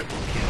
equipped.